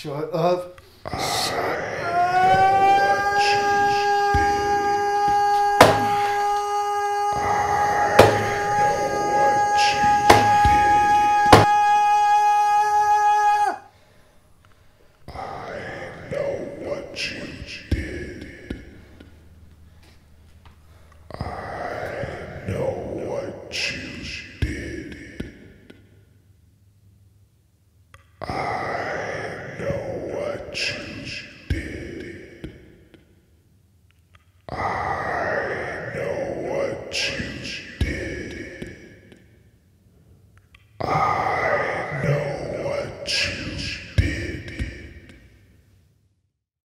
Shut up. You